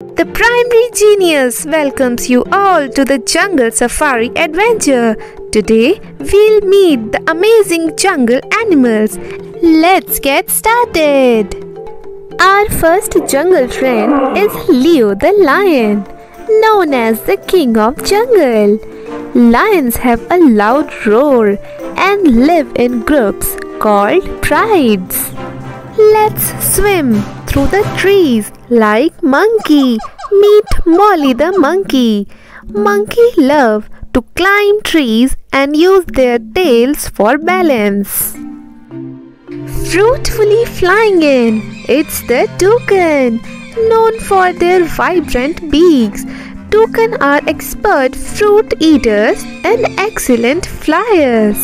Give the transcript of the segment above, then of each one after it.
The Primary Genius welcomes you all to the Jungle Safari Adventure. Today, we'll meet the amazing jungle animals. Let's get started. Our first jungle friend is Leo the lion, known as the king of jungle. Lions have a loud roar and live in groups called prides. Let's swim through the trees like monkey. Meet Molly the monkey. Monkey love to climb trees and use their tails for balance. Fruitfully flying in, it's the toucan, known for their vibrant beaks. Toucan are expert fruit eaters and excellent flyers.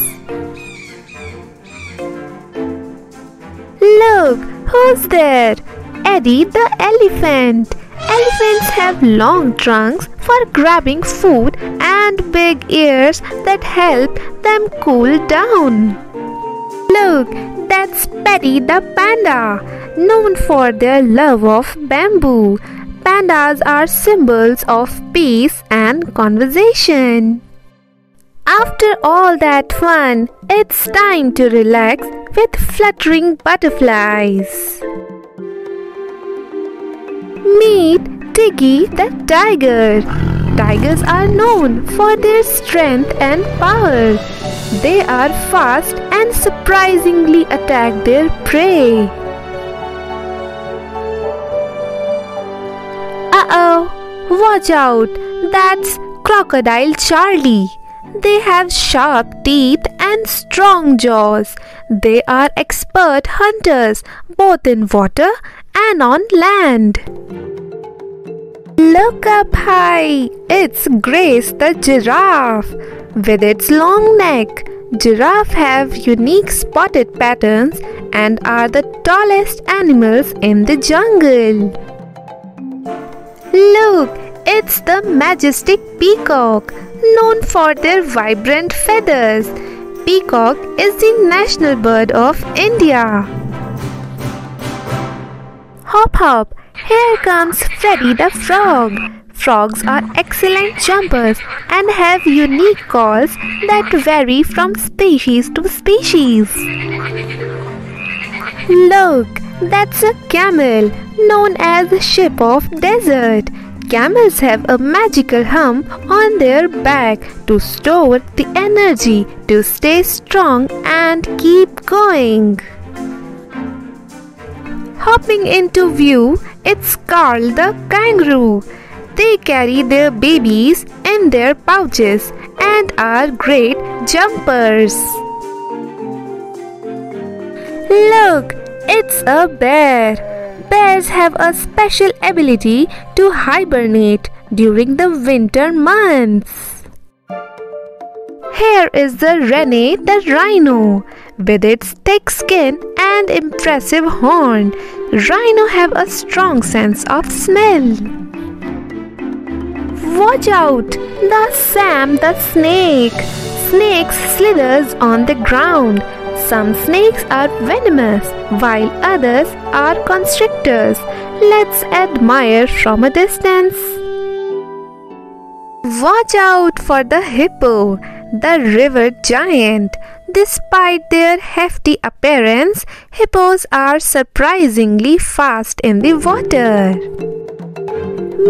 Look, who's there? Eddie the elephant. Elephants have long trunks for grabbing food and big ears that help them cool down. Look, that's Patty the panda, known for their love of bamboo. Pandas are symbols of peace and conversation. After all that fun, it's time to relax with fluttering butterflies. Meet Tiggy the tiger. Tigers are known for their strength and power. They are fast and surprisingly attack their prey. Uh-oh, watch out, that's Crocodile Charlie. They have sharp teeth and strong jaws. They are expert hunters both in water and on land. Look up high! It's Grace the giraffe. With its long neck, giraffe have unique spotted patterns and are the tallest animals in the jungle. Look, it's the majestic peacock known for their vibrant feathers. Peacock is the national bird of India. Hop hop, here comes Freddy the frog. Frogs are excellent jumpers and have unique calls that vary from species to species. Look, that's a camel known as the ship of desert. Camels have a magical hump on their back to store the energy to stay strong and keep going. Hopping into view, it's called the kangaroo. They carry their babies in their pouches and are great jumpers. Look, it's a bear. Bears have a special ability to hibernate during the winter months. Here is the Rene the rhino. With its thick skin and impressive horn, rhino have a strong sense of smell. Watch out! The Sam the snake. Snakes slithers on the ground. Some snakes are venomous while others are constrictors. Let's admire from a distance. Watch out for the hippo, the river giant. Despite their hefty appearance, hippos are surprisingly fast in the water.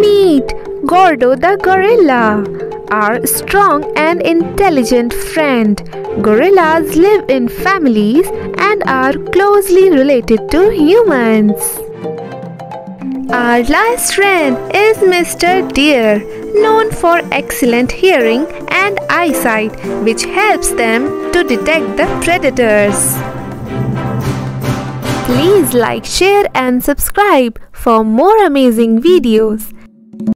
Meet Gordo the gorilla, our strong and intelligent friend. Gorillas live in families and are closely related to humans. Our last friend is Mr. Deer, known for excellent hearing and eyesight, which helps them to detect the predators. Please like, share and subscribe for more amazing videos.